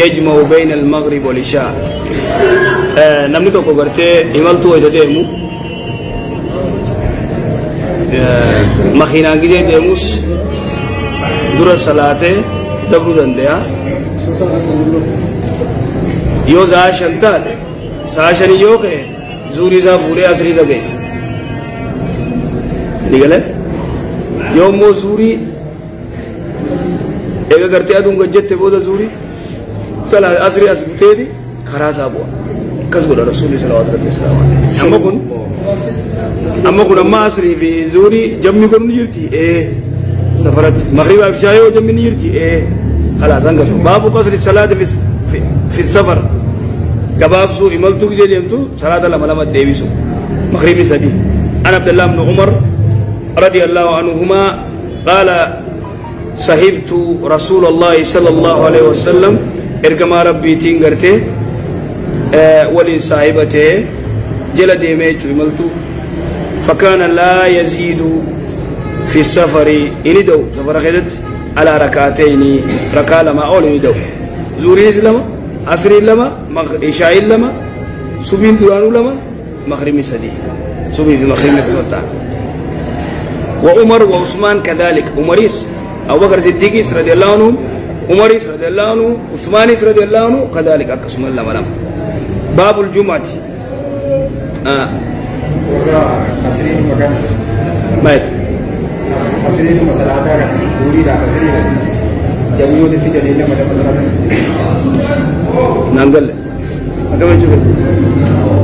يجمع بين المغرب والعشاء. آه نمني توكو غرتي إمالتو ويدا ديمو. آه مخينا جدي ديموس. دور الصلاة دبرو دنديا. يو زا شنتات ساشني يوكي زوري زا فوري أسري دا گيس digale yoommoo zuurii eega gartee aduun gajjette booda zuurii karaa isaa bu'a akkas godha rasuulli salawaatu rabbi islaamu amma kun amma kun amma asrii fi zuurii jammi kun ni jirti ee safaratti maghribaa fi shaayoo jammi ni jirti ee khalaas hanga sun baabu qasri salaati fi fi safar gabaabsuu imaltuu gidee deemtu salaata lama lama deebisu maghribii sadii an abdallah ibn umar رضي الله عنهما قال صحبت رسول الله صلى الله عليه وسلم ارجما ربي تنغرته آه ولي صاحبته جل ديميج عملتو فكان لا يزيد في السفر إن دو سفر خدت على ركعتين ركع لما أول إن دو زوري لما عصري لما إشاء لما سبين دورانو لما مغربي سدي سبين في مغربي كنتا وعمر وعثمان كذلك عمريس أبو بكر الصديق رضي الله عنه عمريس رضي الله عنه عثمان رضي الله عنه كذلك أقسم الله ملام باب الجمعة آه warra asiriin magana ما يت asiriin masalaataa kan duuriidhaaf asiriin jamiyoonni fidanii nama dama salaatan نانقل أكمل شوف duurii duuriidha qaala fidanii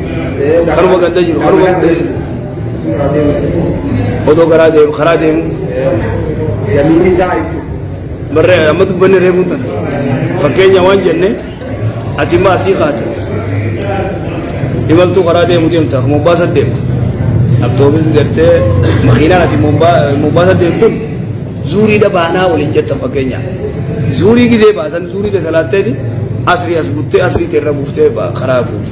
jiru, karuma ganda jiru. odoo garaa deemu karaa deemu Yamiini ta'a jechuudha. barree amma dubbanni reefuun tana fakkeenya waan jenne ati immoo asii kaate imaltuu karaa deemu deemta mombaasa deemta abtoobis gartee makiinaan ati mombaasa deemtun zuuriidha baanaa waliin jetta fakkeenya zuurii gidee baatan zuurii de salaatteeti asrii as buttee asrii teerra buuftee ba- karaa buute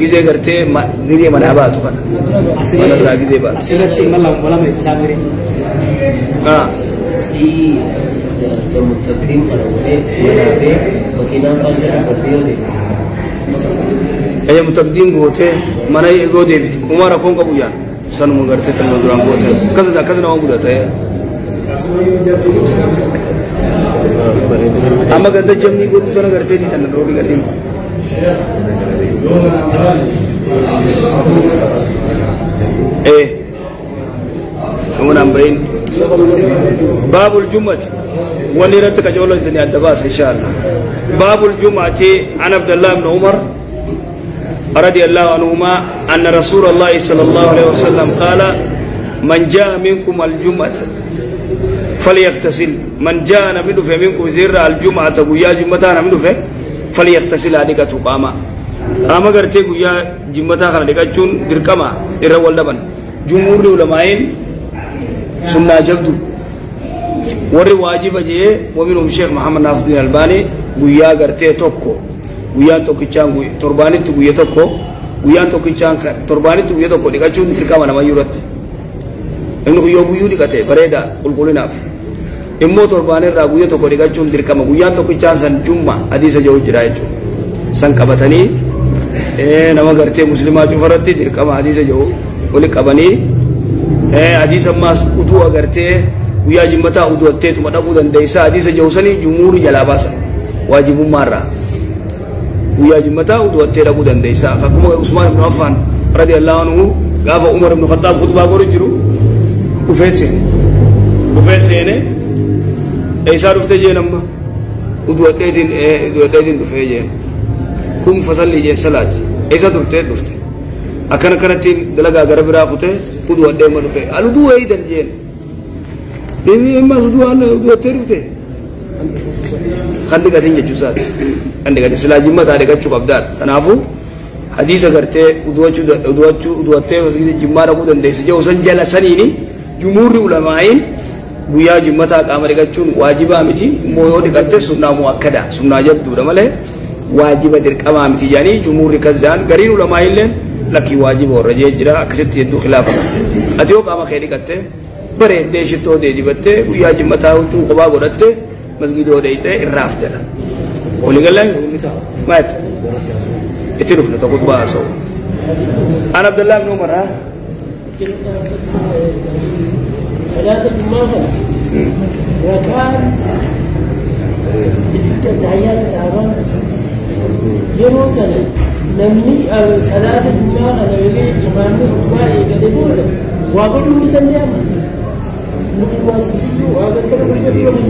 गिजे करते गिजे मना बात हो गिजे बात मुतकदीम बनवते थे वकिलांपासून ये गो हे मुतकदीम गोते का पूजा सन मुगरते तन मुगराम गोते कजना कजना मुगरत है हम गंदा जमनी गुरु तो ना करते ती तन रोटी करते إيه. يوم الامرين باب الجمعة. واللي رتك الدنيا الدباس إن شاء الله. باب الجمعة عن عبد الله بن عمر رضي الله عنهما أن رسول الله صلى الله عليه وسلم قال من جاء منكم الجمعة فليغتسل. من جاء منكم زر الجمعة ويا جمعة منه في فليغتسل. هذه تقامة تقاما أما قرتي ويا جمعة خنا دكتشون دركما إرى والدبن جمهور العلماء سنة جبدو warri waajiba jee waminhum sheekh maxamed naasudin albaani guyyaa gartee tokko guyyaan tokkichaan torbaanitti guyya tokko guyyaan tokkichaan torbaanitti guyya tokko dhiqachuun dirqama namayyuu irratti inni guyyoo guyyuu dhiqate bareeda qulqullinaaf immoo torbaanirraa guyya tokko dhiqachuun dirqama guyyaan tokkichaan san jumma hadiisa jedhu jira jechuudha san qabatanii eh, nama gartee muslimaa cufarratti dirqama hadiisa jedhu wali qabanii eh, hadiisa ammaas utuu agartee guyyaa jimmataa uduwatteetuma dhaquu dandeeysa hadiisa jedhu sanii jumuuri jalaa baasa waajibummaarraa guyyaa jimmataa uduwattee dhaquu dandeeysa akkuma usmaan ibnu affaan radiyallahu anhu gaafa umar ibnu khattaab khutbaa godhu jiru dhufee seene dhufee seene eeysaa dhufte jeen amma uduwadheetiin uduwadheetiin dhufee jeen kun fasallii jeen salaati eeysa turtee dhufte akkana kanattiin dalagaa gara biraa kutee uduwadhee ma dhufe aluduu eeydan jeen deemee ammas uduwaan uduwattee dhufte kan dhiqatin jechuu isaati kan dhiqatin silaa jimmataa dhiqachuu qabdaadha kanaafuu hadiisa gartee uduwachuu uduwachuu uduwattee masjida jimmaa dhaquu dandeessa jedhu san jala saniini jumuurri ulamaa'iin guyyaa jimmataa qaama dhiqachuun waajibaa miti immoo yoo dhiqatte sunnaa mu'akkada sunnaa jabduudha malee waajiba dirqamaa miti jedhanii jumuurri kas jedhan gariin ulamaa'illeen lakkii waajiba warra jee jira akkasitti hedduu khilaafa ati yoo qaama kee dhiqatte bareeddee shittoo deedibattee guyyaa jimmataa huccuu kophaa godhatte masgidoo dheeyxee irraa haftedha waliigaleen maayet itti dhufne tokko baasa'u an abdallah ibn umar haa صلاة الجمعة ركعان التحيات تعبان يرو تنا نمني صلاة الجمعة أنا يلي إمام الله قد يقول وابد من الدنيا muwaasisichi waan akkana hojjetu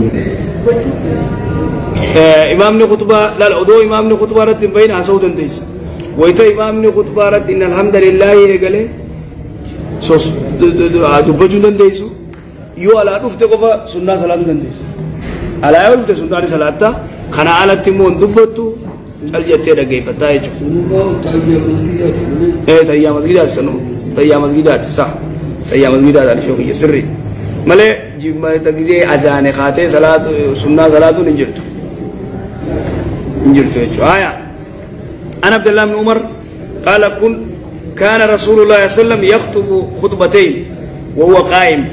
imaamni khutbaa laal odoo imaamni khutbaa irratti hin bahin haasa'uu dandeessa wayita imaamni khutbaa irratti inna alhamdulillaahi eegalee sos dubbachuu hin dandeessu yoo alaa dhufte qofa sunnaa salaatuu dandeessa alaa yoo dhufte sunnaan salaatta الجتي رجعي بتاعي شو؟ إيه تيا مزجيدا سنو تيا مزجيدا صح تيا مزجيدا ده اللي شو هي سري ملء جيب ما أنا عبد الله بن عمر قال كن كان رسول الله صلى الله عليه وسلم يخطب خطبتين وهو قائم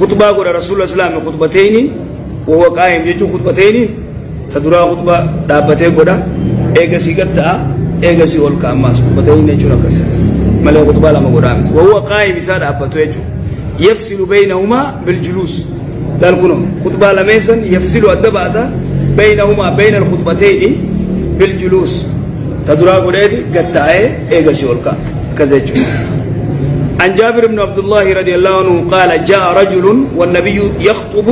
خطبة رسول الله صلى الله عليه وسلم خطبتين وهو قائم يجوا خطبتين تدرى خطبة دابتين قولا إيغا سيغتا إيغا سيغول كاماس خطبتين يجو نكس ملي خطبة لما قرامت وهو قائم يساد أبتو يجو يفصل بينهما بالجلوس دالكونو خطبة لميسن يفصل الدباسة بينهما بين الخطبتين بالجلوس تدرى قولي قطعي إيغا سيغول كذا عن جابر بن عبد الله رضي الله عنه قال جاء رجل والنبي يخطب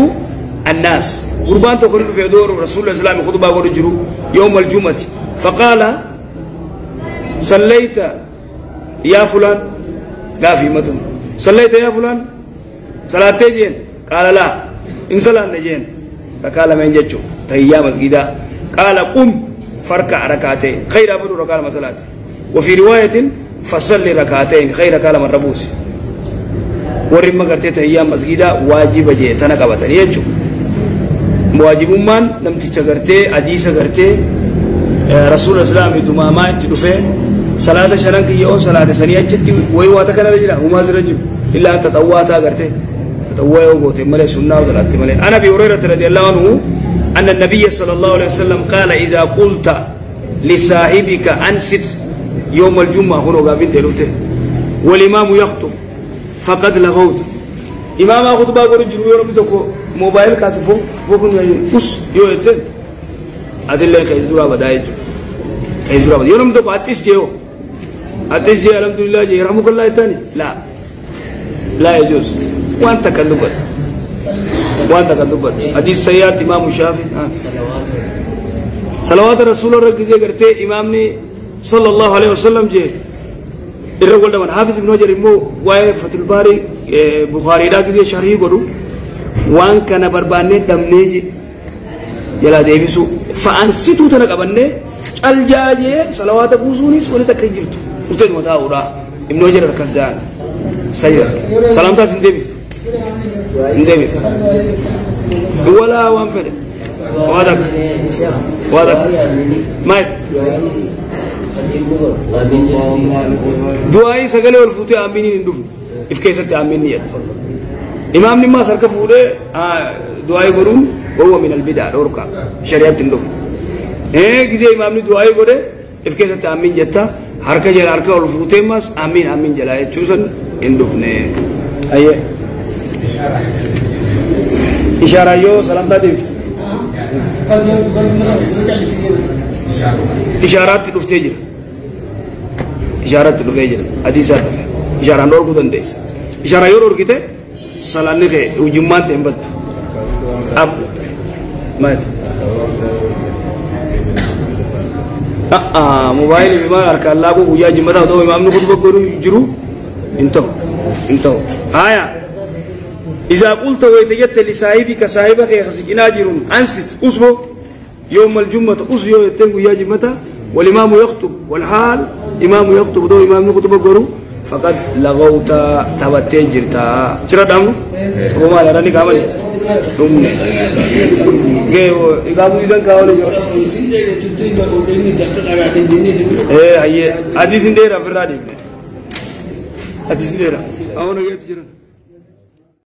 الناس قربان تقول في دور رسول الله صلى الله عليه وسلم ورجل يوم الجمعة. فقال صليت يا فلان. قافي متن صليت يا فلان. صلاة جين قال لا. إن صلاة نجين. فقال من جتشو؟ تهيا مسجدا. قال قم فركع ركعتين. خير أبدو ركع مسلات وفي رواية فصلي ركعتين. خير كلام الربوس ورم قرتي تهيا مسجدا واجب جي تنا قبتن يجو. واجبمان نم تشغرتي حديث غرتي رسول الله صلى الله عليه وسلم صلاة شرنك يو صلاة سنية جتي وي واتا كان رجلا هما سرجو إلا أن تطواتا غرتي تطوى يوغوتي ملي سنة وغلطي ملي أنا أبي هريرة رضي الله عنه أن النبي صلى الله عليه وسلم قال إذا قلت لصاحبك أنست يوم الجمعة هنا قابين تلوته والإمام يخطب فقد لغوت إمام خطبة قول جرو يوم تكو موبايل كاس بو بو أس يو يتن أدل خيز دورا بداية خيز دورا بداية يوم تكو أتيس جيو. أتيس جيو الحمد لله جي رحمك الله تاني لا. لا يجوز. وأنت كذبت وأنت كذبت حديث سيئات إمام الشافعي. صلوات رسول الله رجع قرتي إمامني صلى الله عليه وسلم جي irra gol daban hafiz ibn hajar immoo waa'ee fatul baari bukhaariidhaa gisee sharii godhu qabannee caljaajee salawaata buusuunis wani takka hin jirtu murteeduma taa'uudha ibn hajar akkas jaan sayya salaamtaas hin deebiftu hin deebiftu walaa waan fedhe waa takka waa takka maayit du'aayi sagalee ol fuutee aaminiin hin dhufne if keessatti aamiin ni jette imaamni maas harka fuudhee du'aayi godhuun wawwa min albidaa dhorka shari'atti hin dhufne ee gizee imaamni du'aayi godhe if keessatti aamiin jetta harka jala harka ol fuutee maas aamiin aamiin jalaa jechuusan hin dhufne ayyee ishaaraa yoo salaamtaa deebifte ishaaraatti dhuftee jira ishaaraatti dhufee jira hadiisaa dhufe ishaaraan dhorkuu dandeessa dhorkite ujummaan ta'e hin battu af maati mobaayilii bimaan harkaan laaquu guyyaa jimmataa ta'u imaamni kutuba godhu jiru hin ta'u hin ta'u haya إذا قلت ويتجت لصاحبك صاحبك يخسجنا جرون أنست أسبو يوم الجمعة أسيو يتنقو يا جمعة والإمام يخطب والحال إمام يخطب دو إمام يخطب قرو فقد لغوت تبتين جرتا ترى دامو سبما لا راني كامل دمني جيو إقامو إذن كاولي جو إيه هي حديث نديرا في الرادي حديث نديرا أونا جيت جرا